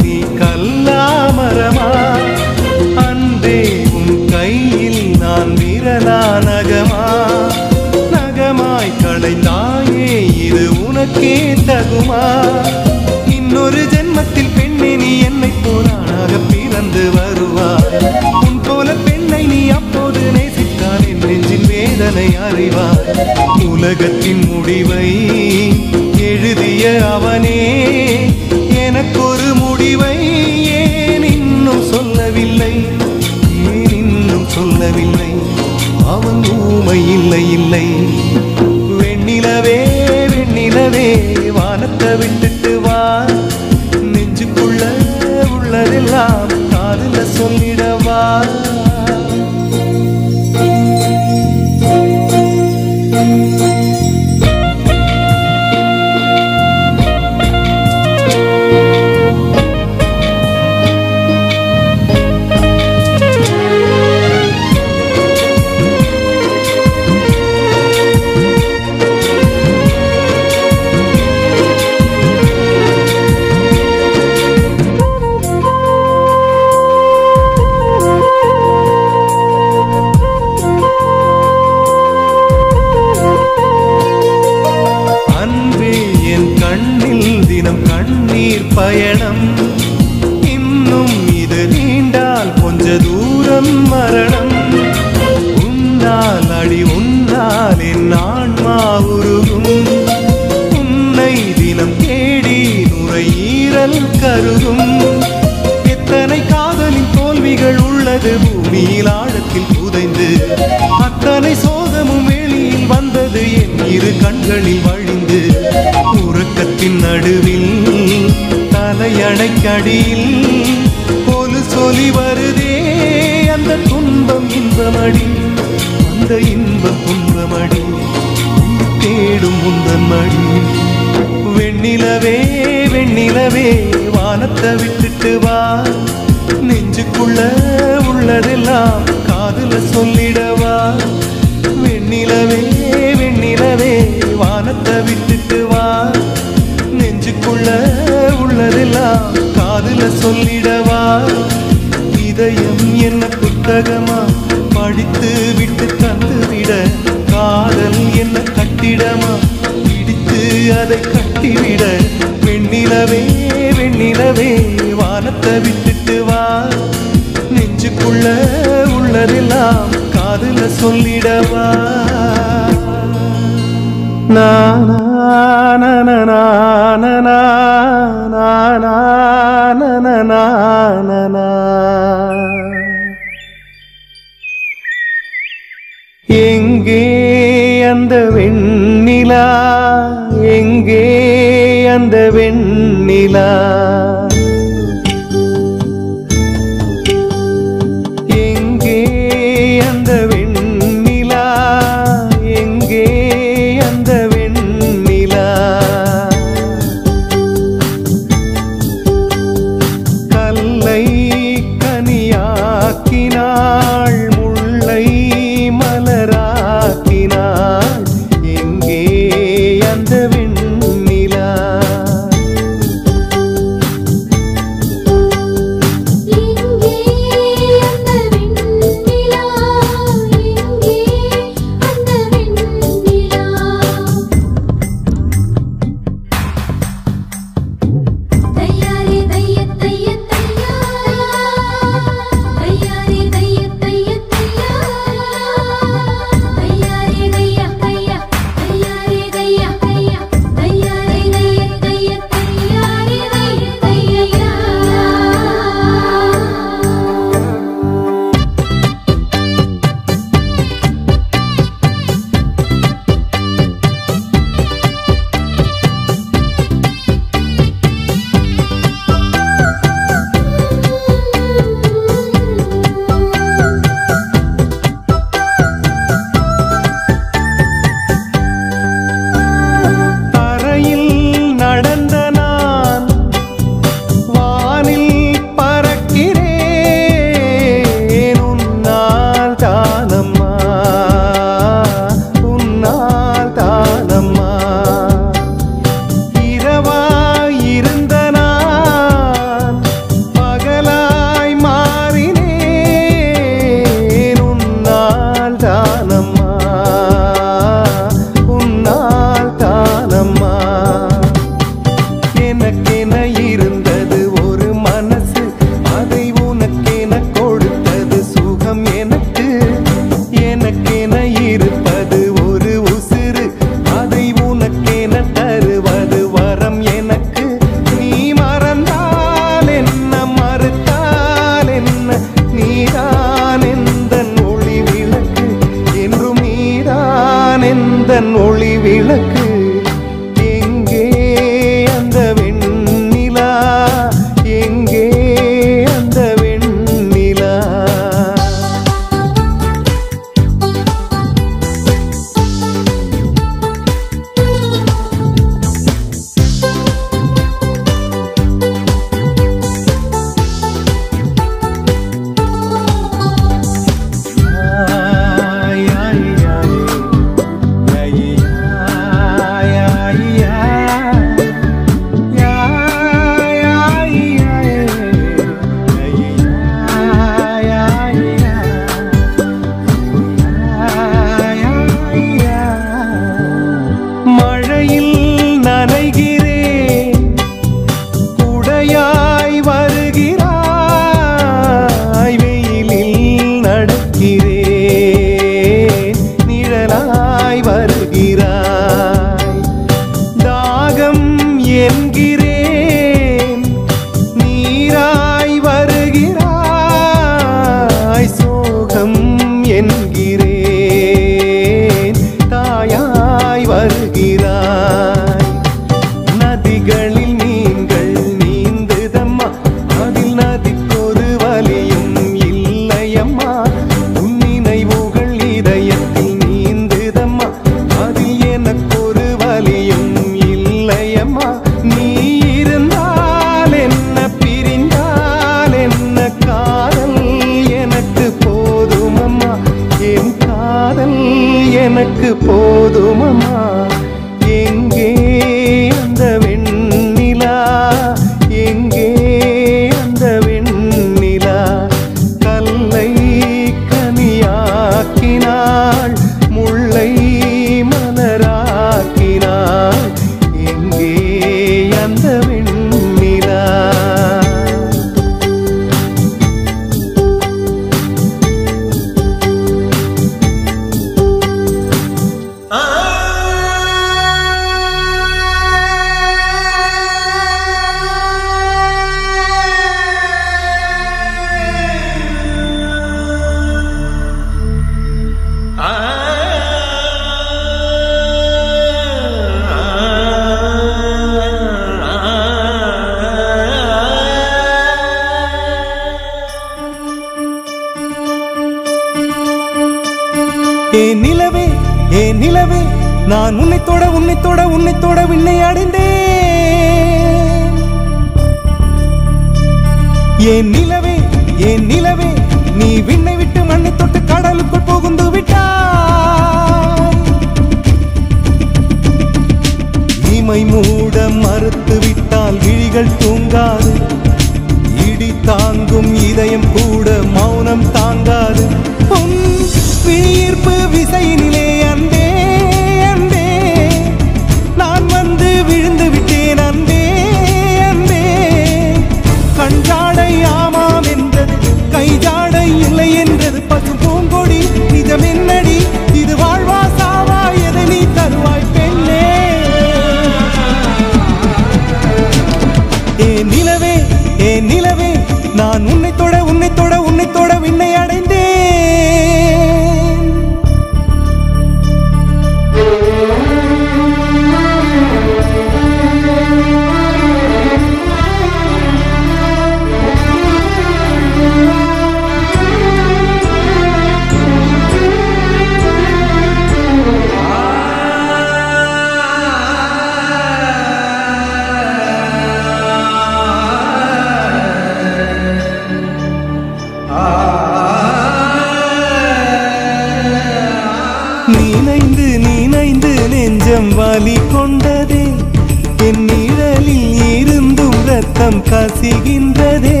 Speaker 3: ரத்தம் கசிகின்றதே.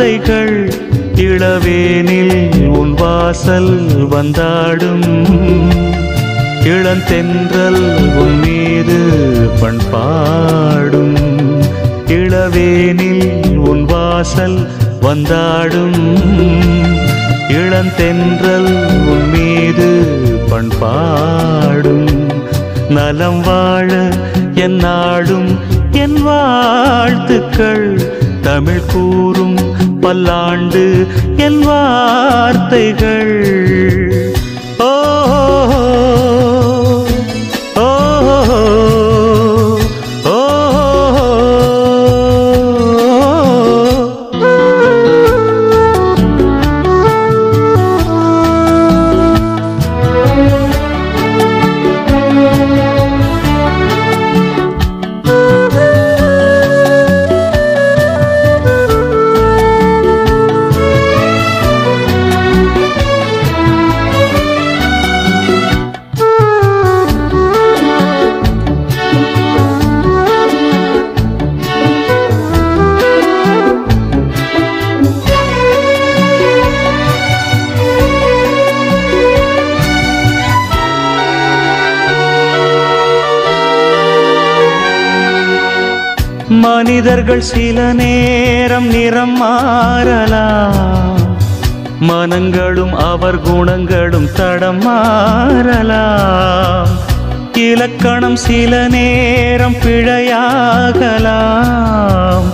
Speaker 5: வார்த்தைகள் இளவேனில் உன் வாசல் வந்தாடும். இளந்தென்றல் உன் மீது பண்பாடும். இளவேனில் உன் வாசல் வந்தாடும். இளந்தென்றல் உன் மீது பண்பாடும். நலம் வாழ என் நாடும் என் வாழ்த்துக்கள் தமிழ் கூறும். பல்லாண்டு என் வார்த்தைகள். மனிதர்கள் சில நேரம் நிறம் மாறலாம். மனங்களும் அவர் குணங்களும் தடம் மாறலாம். இலக்கணம் சில நேரம் பிழையாகலாம்.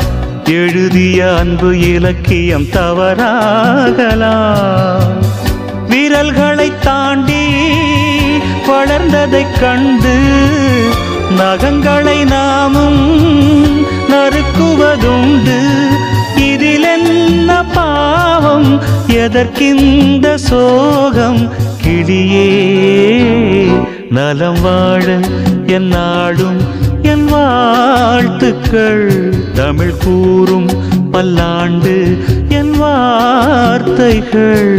Speaker 5: எழுதிய அன்பு இலக்கியம் தவறாகலாம். விரல்களை தாண்டி வளர்ந்ததைக் கண்டு நகங்களை நாமும் நறுக்குவதுண்டு இதில் என்ன பாவம்? எதற்கிந்த சோகம்? கிளியே நலம் வாழ என் நாடும் என் வாழ்த்துக்கள். தமிழ் கூறும் பல்லாண்டு என் வார்த்தைகள்.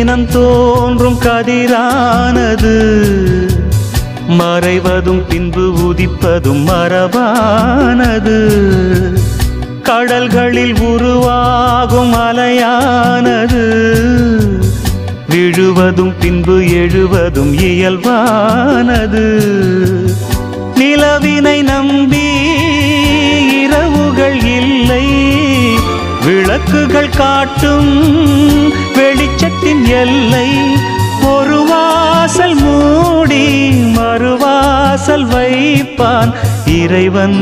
Speaker 5: தினம் தோன்றும் கதிரானது. மறைவதும் பின்பு உதிப்பதும் மரபானது. கடல்களில் உருவாகும் அலையானது விழுவதும் பின்பு எழுவதும் இயல்பானது. நிலவினை நம்பி இரவுகள் இல்லை. விளக்குகள் காட்டும் வெளிச்ச வீட்டின் எல்லை ஒரு வாசல் மூடி மறுவாசல் வைப்பான். இறைவன்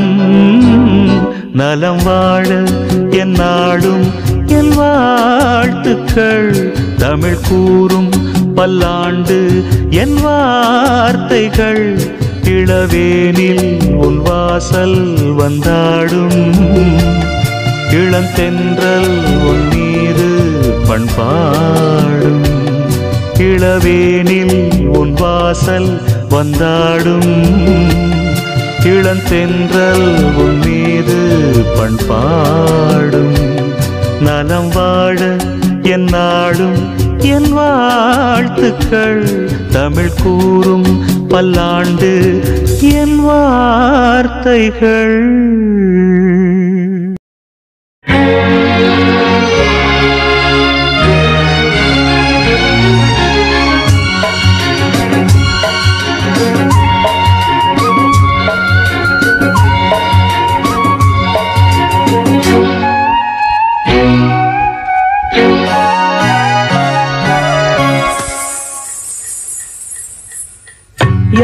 Speaker 5: நலம் வாழ என் நாடும் என் வாழ்த்துக்கள். தமிழ் கூறும் பல்லாண்டு என் வார்த்தைகள். இளவேனில் உன் வாசல் வந்தாடும். இளந்தென்றல் உன் மீது பண்பாடும் இளவேனில் உன் வாசல் வந்தாடும். இளந்தென்றல் உன் மீது பண்பாடும் நலம் வாழ என் நாடும் என் வாழ்த்துக்கள். தமிழ் கூறும் பல்லாண்டு என் வார்த்தைகள்.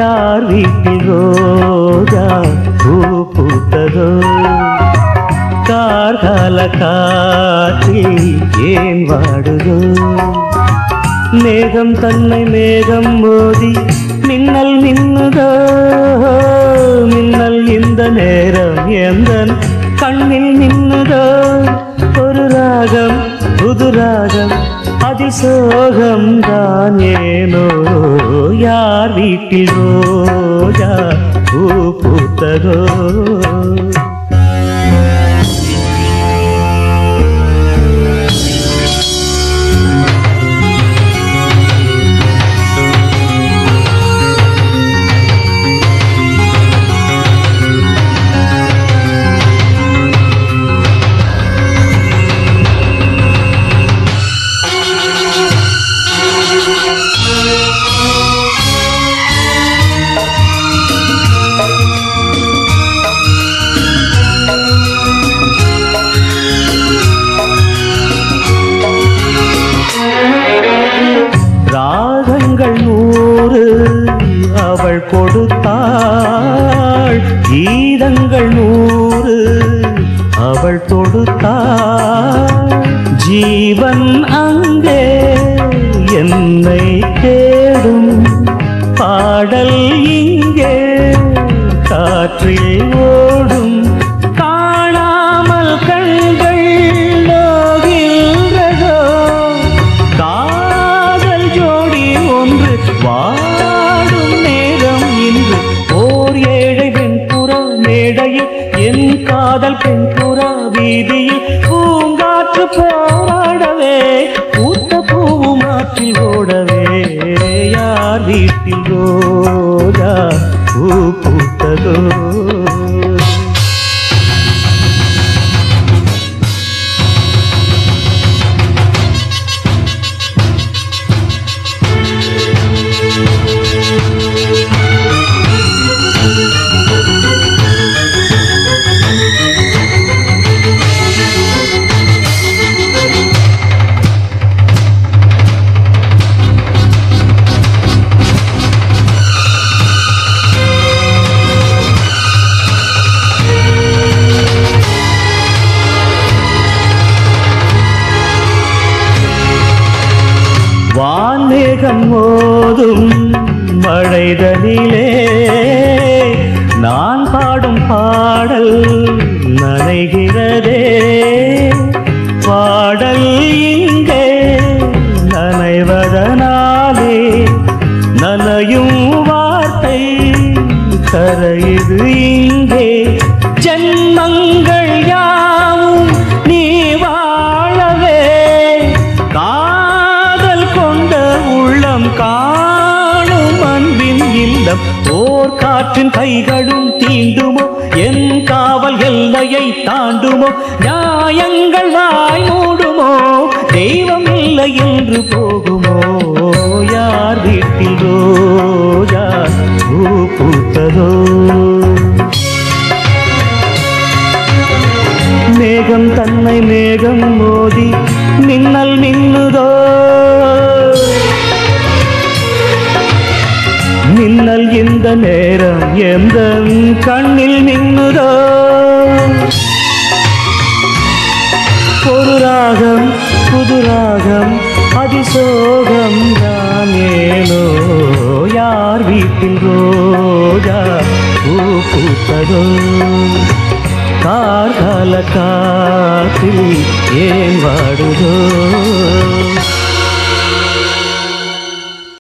Speaker 5: யார் வீட்டில்? ரோஜா பூ பூத்ததோ? கார்கால காற்றில் ஏன் வாடுதோ? மேகம் தன்னை மேகம் மோதி மின்னல் மின்னுதோ? மின்னல் இந்த நேரம் எந்த கண்ணில் மின்னுதோ ஒரு ராகம் புது ராகம் அதில் சோகம் தான் ஏனோ யார் வீட்டில் ரோஜா பூ பூத்ததோ நூறு அவள் தொடுத்தாள். ஜீவன் அங்கே என்னை தேடும். பாடல் பூ நின்று போகுமோ? யார் வீட்டில்? ரோஜா பூ பூத்ததோ? மேகம் தன்னை மேகம் மோதி மின்னல் மின்னுதோ? மின்னல் இந்த நேரம் எந்த கண்ணில் மின்னுதோ? ஒரு ராகம் புது ராகம் அதிசோகம் தான் ஏனோ? யார் வீட்டில் ரோஜா பூ பூத்ததோ? கார்கால காத்தில் ஏன் வாடுதோ?